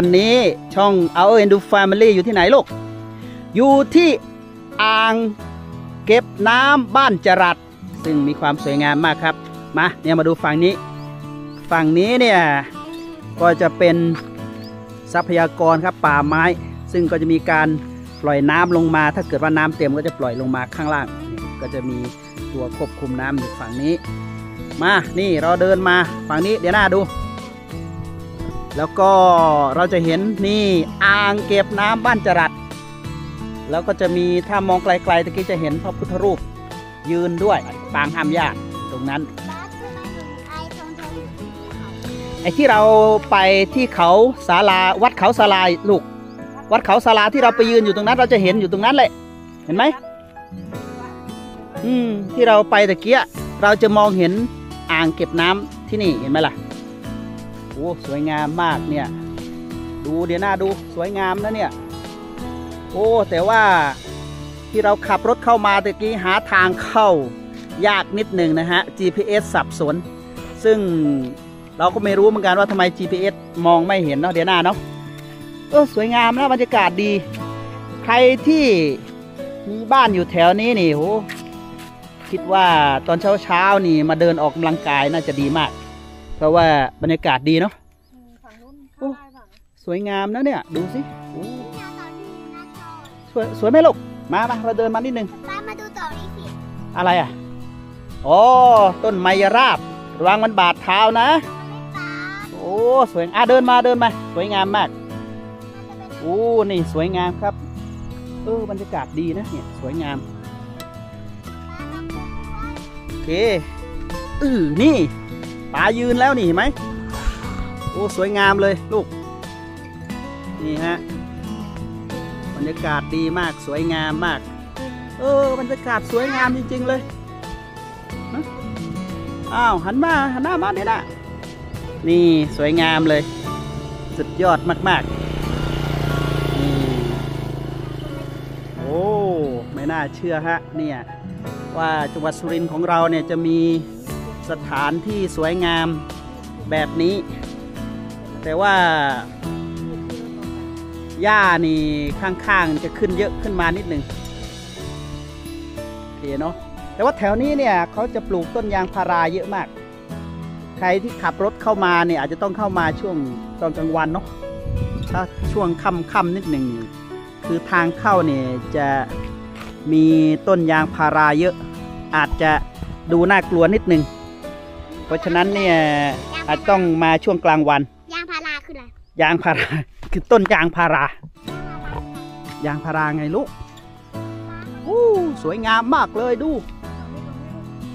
อันนี้ช่อง Our End Family อยู่ที่ไหนลูก อยู่ที่อ่างเก็บน้ำบ้านจรัด ซึ่งมีความสวยงามมากครับ มาเนี่ยมาดูฝั่งนี้ ฝั่งนี้เนี่ยก็จะเป็นทรัพยากรครับป่าไม้ ซึ่งก็จะมีการปล่อยน้ำลงมา ถ้าเกิดว่าน้ำเต็มก็จะปล่อยลงมาข้างล่าง ก็จะมีตัวควบคุมน้ำอยู่ฝั่งนี้ มา นี่เราเดินมาฝั่งนี้เดี๋ยวหน้าดู แล้วก็เราจะเห็นนี่อ่างเก็บน้ำบ้านจรัดแล้วก็จะมีถ้ามองไกลๆตะกี้จะเห็นพระพุทธรูปยืนด้วยปางห้ามญาติตรงนั้น ไอ้ที่เราไปที่เขาศาลาวัดเขาศาลาลูก วัดเขาศาลาที่เราไปยืนอยู่ตรงนั้น เราจะเห็นอยู่ตรงนั้นเลยเห็นไหมอืมที่เราไปตะเกียเราจะมองเห็นอ่างเก็บน้ำที่นี่เห็นไหมล่ะ อ้สวยงามมากเนี่ย ดูเดี๋ยวหน้าดูสวยงามนะเนี่ย โอ้แต่ว่าที่เราขับรถเข้ามาตะกี้หาทางเข้ายากนิดหนึ่งนะฮะ GPS สับสน ซึ่งเราก็ไม่รู้เหมือนกันว่าทำไม GPS มองไม่เห็นเนาะเดี๋ยวหน้าเนาะเออสวยงามนะบรรยากาศดี ใครที่มีบ้านอยู่แถวนี้นี่โหคิดว่าตอนเช้าเช้านี่มาเดินออกกำลังกายน่าจะดีมาก เพราะว่าบรรยากาศดีเนาะฝั่งนู้นโอ้เข้าได้ฝั่งสวยงามนะเนี่ย ดูสิโอ้สวยสวยไหมลูกมามาเราเดินมานิดนึงป้ามาดูต่อนี่สิอะไรอะอ๋อต้นไมยราบระวังมันบาดเท้านะโอ้สวยอะเดินมาเดินมา สวยงามมากโอ้นี่สวยงามครับเออบรรยากาศดีนะเนี่ยสวยงามโอเคอือนี่ ปลายืนแล้วนี่เห็นไหมโอ้สวยงามเลยลูก นี่ฮะบรรยากาศดีมากสวยงามมาก เออบรรยากาศสวยงามจริง ๆ เลยอ้าวหันมาหันหน้ามาเนี่ยนะนี่สวยงามเลย สุดยอดมากๆนี่โอ้ไม่น่าเชื่อฮะเนี่ยว่าจังหวัดสุรินทร์ของเราเนี่ยจะมี สถานที่สวยงามแบบนี้ แต่ว่าหญ้านี่ข้างๆจะขึ้นเยอะขึ้นมานิดหนึ่งโอเคเนาะแต่ว่าแถวนี้เนี่ยเขาจะปลูกต้นยางพาราเยอะมาก ใครที่ขับรถเข้ามาเนี่ยอาจจะต้องเข้ามาช่วงตอนกลางวันเนาะถ้าช่วงค่ำๆนิดหนึ่งคือทางเข้าเนี่ยจะมีต้นยางพาราเยอะ อาจจะดูน่ากลัวนิดหนึ่ง เพราะฉะนั้นเนี่ยอาจต้องมาช่วงกลางวัน ยางพาราคืออะไร ยางพารา คือต้นยางพารา ยางพาราไงลูกอู้สวยงามมากเลยดู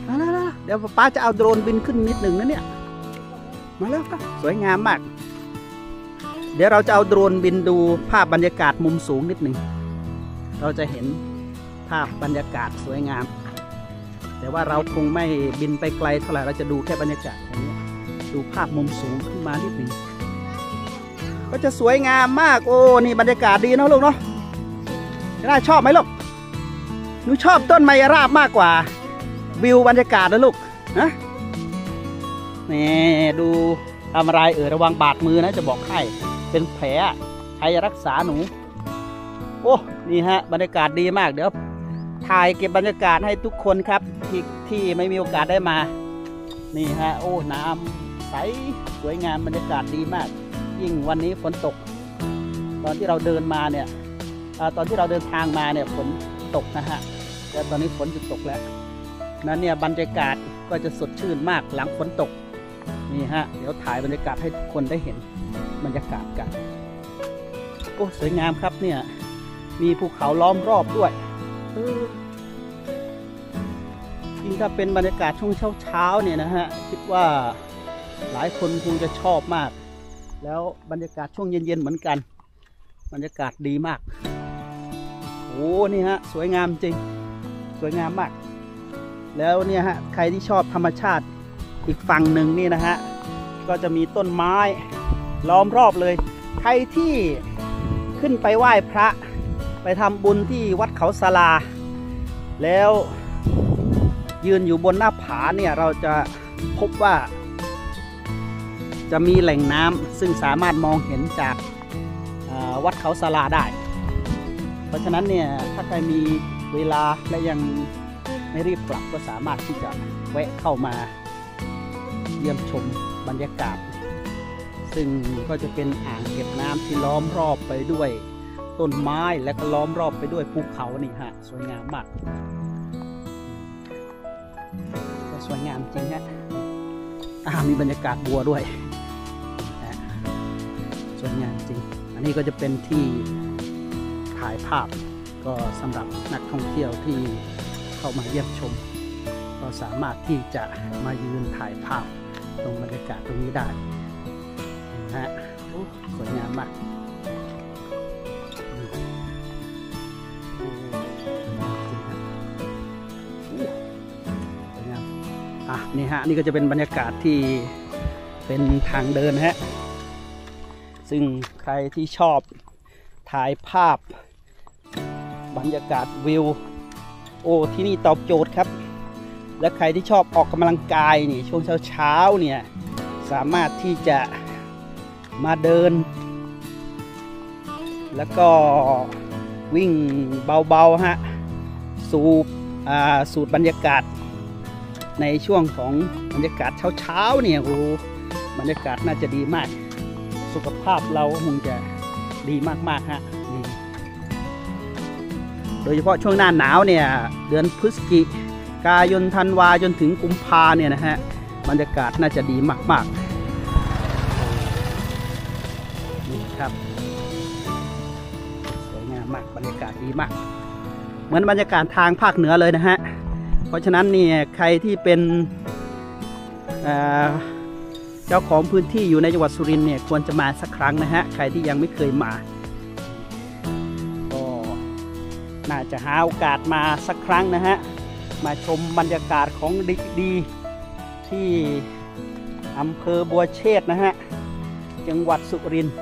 มาแล้วๆเดี๋ยวป้าจะเอาโดรนบินขึ้นนิดหนึ่งนะเนี่ย มาแล้วครับสวยงามมาก เดี๋ยวเราจะเอาโดรนบินดูภาพบรรยากาศมุมสูงนิดหนึ่ง เราจะเห็นภาพบรรยากาศสวยงาม แต่ว่าเราคงไม่บินไปไกลเท่าไหร่เราจะดูแค่บรรยากาศอย่างนี้ดูภาพมุมสูงขึ้นมานิดหนึ่งก็จะสวยงามมากโอ้นี่บรรยากาศดีเนาะลูกเนาะน่าชอบไหมลูกหนูชอบต้นไมราบมากกว่า วิวบรรยากาศนะลูกนะนี่ดูทำอะไรเออระวังบาดมือนะ จะบอกให้เป็นแผลใครรักษาหนู โอ้นี่ฮะบรรยากาศดีมากเดี๋ยว ถ่ายเก็บบรรยากาศให้ทุกคนครับ ที่ที่ไม่มีโอกาสได้มา นี่ฮะโอ้น้ำใสสวยงามบรรยากาศดีมาก ยิ่งวันนี้ฝนตก ตอนที่เราเดินมาเนี่ยอตอนที่เราเดินทางมาเนี่ยฝนตกนะฮะแต่ตอนนี้ฝนหยุดตกแล้วนั้นเนี่ยบรรยากาศก็จะสดชื่นมากหลังฝนตกนี่ฮะเดี๋ยวถ่ายบรรยากาศให้ทุกคนได้เห็นบรรยากาศกันโอ้สวยงามครับเนี่ยมีภูเขาล้อมรอบด้วยเออ ยิ่งถ้าเป็นบรรยากาศช่วงเช้าๆเนี่ยนะฮะคิดว่าหลายคนคงจะชอบมาก แล้วบรรยากาศช่วงเย็นๆเหมือนกัน บรรยากาศดีมากโอ้นี่ฮะสวยงามจริงสวยงามมาก แล้วเนี่ยฮะใครที่ชอบธรรมชาติอีกฝั่งหนึ่งนี่นะฮะก็จะมีต้นไม้ล้อมรอบเลย ใครที่ขึ้นไปไหว้พระไปทำบุญที่วัดเขาศาลา แล้ว ยืนอยู่บนหน้าผาเนี่ยเราจะพบว่า จะมีแหล่งน้ำซึ่งสามารถมองเห็นจากวัดเขาสาราได้ เพราะฉะนั้นเนี่ยถ้าใครมีเวลาและยังไม่รีบกลับก็สามารถที่จะแวะเข้ามาเยี่ยมชมบรรยากาศ ซึ่งก็จะเป็นอ่างเก็บน้ำที่ล้อมรอบไปด้วยต้นไม้และก็ล้อมรอบไปด้วยภูเขานี่ฮะ สวยงามมาก สวยงามจริงฮะอ่ามีบรรยากาศบัวด้วยสวยงามจริง อันนี้ก็จะเป็นที่ถ่ายภาพก็สำหรับนักท่องเที่ยวที่เข้ามาเยี่ยมชม ก็สามารถที่จะมายืนถ่ายภาพตรงบรรยากาศตรงนี้ได้นะฮะสวยงามมาก อะนี่ฮะนี่ก็จะเป็นบรรยากาศที่เป็นทางเดินฮะ ซึ่งใครที่ชอบถ่ายภาพ บรรยากาศวิว โอ้ที่นี่ตอบโจทย์ครับ และใครที่ชอบออกกำลังกายนี่ช่วงเช้าๆเนี่ยสามารถที่จะมาเดิน แล้วก็วิ่งเบาๆฮะ สูบสูดบรรยากาศ ในช่วงของบรรยากาศเช้าๆเนี่ยโอ้บรรยากาศน่าจะดีมาก สุขภาพเราคงจะดีมากๆฮะโดยเฉพาะช่วงหน้าหนาวเนี่ยเดือนพฤศจิกายนธันวาจนถึงกุมภาเนี่ยนะฮะบรรยากาศน่าจะดีมากๆนี่ครับสวยงามมากบรรยากาศดีมาก เหมือนบรรยากาศทางภาคเหนือเลยนะฮะ ราะฉะนั้นเนี่ยใครที่เป็นเจ้าของพื้นที่อยู่ในจังหวัดสุรินทร์เนี่ยควรจะมาสักครั้งนะฮะใครที่ยังไม่เคยมาก็น่าจะหาโอกาสมาสักครั้งนะฮะมาชมบรรยากาศของดีดีๆที่อำเภอบัวเชษนะฮะจังหวัดสุรินทร์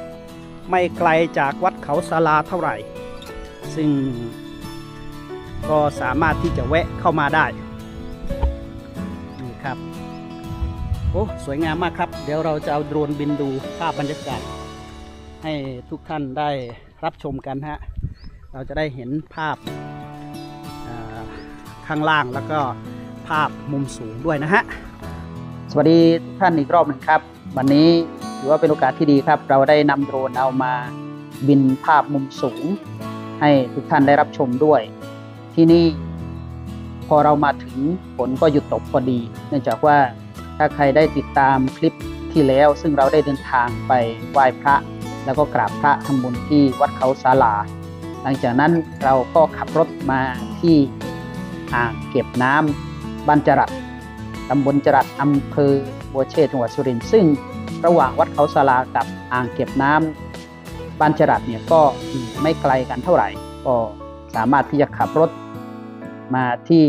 ไม่ไกลจากวัดเขาสาลาเท่าไหร่ ซึ่ง ก็สามารถที่จะแวะเข้ามาได้นี่ครับโอ้สวยงามมากครับ เดี๋ยวเราจะเอาโดรนบินดูภาพบรรยากาศ ให้ทุกท่านได้รับชมกันฮะเราจะได้เห็นภาพข้างล่างแล้วก็ภาพมุมสูงด้วยนะฮะสวัสดีทุกท่านอีกรอบหนึ่งครับ วันนี้ถือว่าเป็นโอกาสที่ดีครับ เราได้นำโดรนเอามาบินภาพมุมสูง ให้ทุกท่านได้รับชมด้วย ที่นี่พอเรามาถึงฝนก็หยุดตกพอดี เนื่องจากว่าถ้าใครได้ติดตามคลิปที่แล้ว ซึ่งเราได้เดินทางไปไหว้พระ แล้วก็กราบพระทำบุญที่วัดเขาศาลา หลังจากนั้นเราก็ขับรถมาที่อ่างเก็บน้ำบ้านจรัดตำบลจรัดอำเภอบัวเชษจังหวัดสุรินทร์ซึ่งระหว่างวัดเขาศาลากับอ่างเก็บน้ำบ้านจรัดเนี่ยก็ไม่ไกลกันเท่าไหร่ก็สามารถที่จะขับรถ มาที่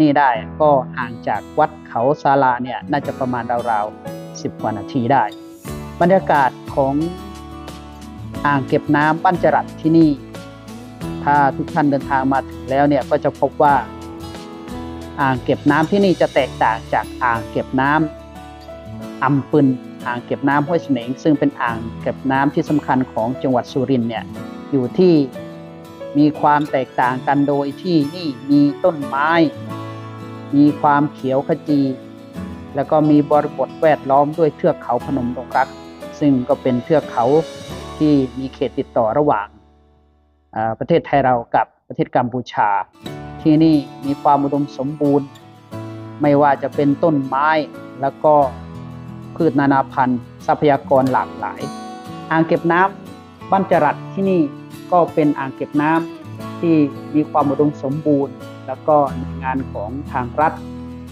นี่ได้ก็ห่างจากวัดเขาศาลาเนี่ยน่าจะประมาณราวๆ10กว่านาทีได้ บรรยากาศของอ่างเก็บน้ำบ้านจรัดที่นี่ ถ้าทุกท่านเดินทางมาถึงแล้วเนี่ยก็จะพบว่า อ่างเก็บน้ำที่นี่จะแตกต่างจากอ่างเก็บน้ำอำปึนอ่างเก็บน้ำห้วยเสมงซึ่งเป็นอ่างเก็บน้ำที่สำคัญของจังหวัดสุรินทร์เนี่ยอยู่ที่ มีความแตกต่างกันโดยที่นี่มีต้นไม้ มีความเขียวขจี แล้วก็มีบริบทแวดล้อมด้วยเทือกเขาพนมดงรัก ซึ่งก็เป็นเทือกเขาที่มีเขตติดต่อระหว่างประเทศไทยเรากับประเทศกัมพูชา ที่นี่มีความอุดมสมบูรณ์ ไม่ว่าจะเป็นต้นไม้แล้วก็พืชนานาพันธุ์ ทรัพยากรหลากหลาย อ่างเก็บน้ำบ้านจรัดที่นี่ ก็เป็นอ่างเก็บน้ำที่มีความอุดมสมบูรณ์ แล้วก็หน่วยงานของทางรัฐ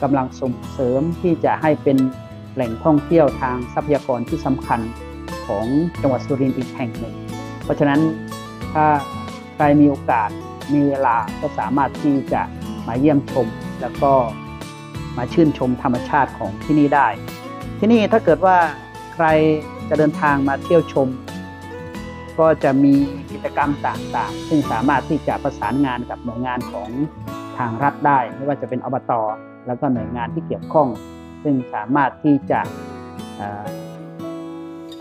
กำลังส่งเสริมที่จะให้เป็นแหล่งท่องเที่ยวทางทรัพยากรที่สำคัญของจังหวัดสุรินทร์อีกแห่งหนึ่ง เพราะฉะนั้นถ้าใครมีโอกาสมีเวลาก็สามารถที่จะมาเยี่ยมชม แล้วก็มาชื่นชมธรรมชาติของที่นี่ได้ ที่นี่ถ้าเกิดว่าใครจะเดินทางมาเที่ยวชม ก็จะมีกิจกรรมต่างๆ ซึ่งสามารถที่จะประสานงานกับหน่วยงานของทางรัฐได้ ไม่ว่าจะเป็นอบต แล้วก็หน่วยงานที่เกี่ยวข้อง ซึ่งสามารถที่จะ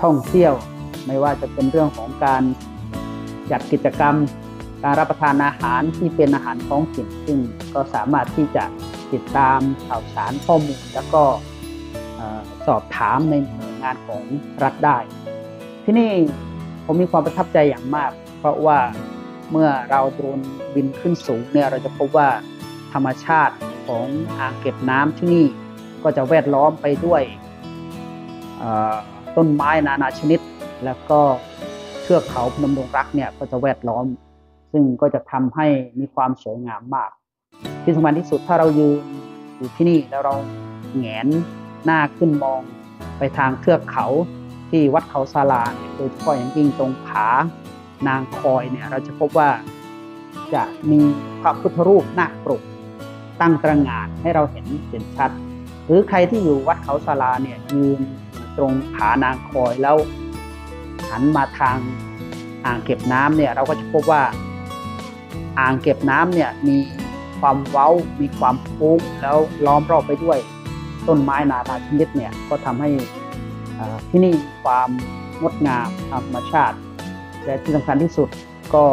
ท่องเที่ยว ไม่ว่าจะเป็นเรื่องของการจัดกิจกรรม การรับประทานอาหารที่เป็นอาหารท้องถิ่น ซึ่งก็สามารถที่จะติดตามข่าวสารข้อมูล แล้วก็สอบถามในหน่วยงานของรัฐได้ ที่นี่ ผมมีความประทับใจอย่างมาก เพราะว่าเมื่อเราโดรนบินขึ้นสูงเนี่ยเราจะพบว่าธรรมชาติของอ่างเก็บน้ำที่นี่ก็จะแวดล้อมไปด้วยต้นไม้นานาชนิด แล้วก็เทือกเขาพนมดงรักเนี่ยก็จะแวดล้อม ซึ่งก็จะทำให้มีความสวยงามมาก ที่สำคัญที่สุดถ้าเรายืนอยู่ที่นี่แล้วเราแงนหน้าขึ้นมองไปทางเทือกเขา ที่วัดเขาศาลาโดยเฉพาะอย่างยิ่งตรงผานางคอยเนี่ยเราจะพบว่าจะมีพระพุทธรูปนาคปรกตั้งตระหง่านให้เราเห็นเห็นชัด หรือใครที่อยู่วัดเขาศาลาเนี่ยยืนตรงผานางคอยแล้วหันมาทางอ่างเก็บน้ำเนี่ยเราก็จะพบว่าอ่างเก็บน้ำเนี่ยมีความเว้า มีความโค้งแล้วล้อมรอบไปด้วยต้นไม้นานาชนิดเนี่ยก็ทำให้ ที่นี่ความงดงามธรรมชาติ และที่สำคัญที่สุดก็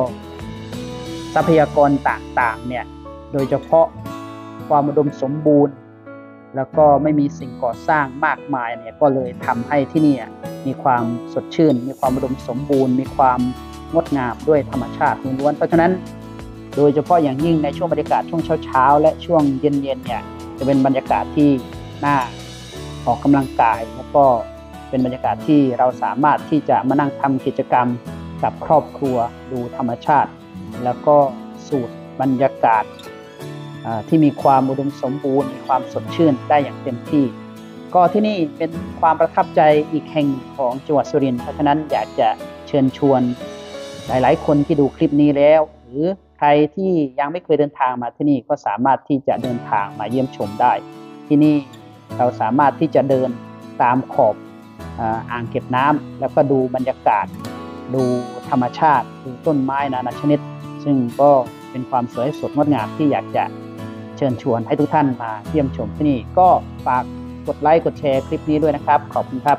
ทรัพยากรต่างๆเนี่ยโดยเฉพาะความอุดมสมบูรณ์ แล้วก็ไม่มีสิ่งก่อสร้างมากมายเนี่ยก็เลยทำให้ที่นี่มีความสดชื่น มีความอุดมสมบูรณ์ มีความงดงามด้วยธรรมชาติล้วนๆเพราะฉะนั้น โดยเฉพาะอย่างยิ่งในช่วงบรรยากาศช่วงเช้าๆ และช่วงเย็นๆเนี่ยจะเป็นบรรยากาศที่น่าออกกำลังกายแล้วก็ เป็นบรรยากาศที่เราสามารถที่จะมานั่งทำกิจกรรมกับครอบครัวดูธรรมชาติ แล้วก็สูดบรรยากาศที่มีความอุดมสมบูรณ์ มีความสดชื่นได้อย่างเต็มที่ ก็ที่นี่เป็นความประทับใจอีกแห่งหนึ่งของจังหวัดสุรินทร์เพราะฉะนั้นอยากจะเชิญชวนหลาย ๆ คนที่ดูคลิปนี้แล้ว หรือใครที่ยังไม่เคยเดินทางมาที่นี่ก็สามารถที่จะเดินทางมาเยี่ยมชมได้ ที่นี่เราสามารถที่จะเดินตามขอบ อ่างเก็บน้ำแล้วก็ดูบรรยากาศ ดูธรรมชาติ ดูต้นไม้นานาชนิด ซึ่งก็เป็นความสวยสดงดงามที่อยากจะเชิญชวนให้ทุกท่านมาเยี่ยมชมที่นี่ก็ฝากกดไลค์กดแชร์คลิปนี้ด้วยนะครับ ขอบคุณครับ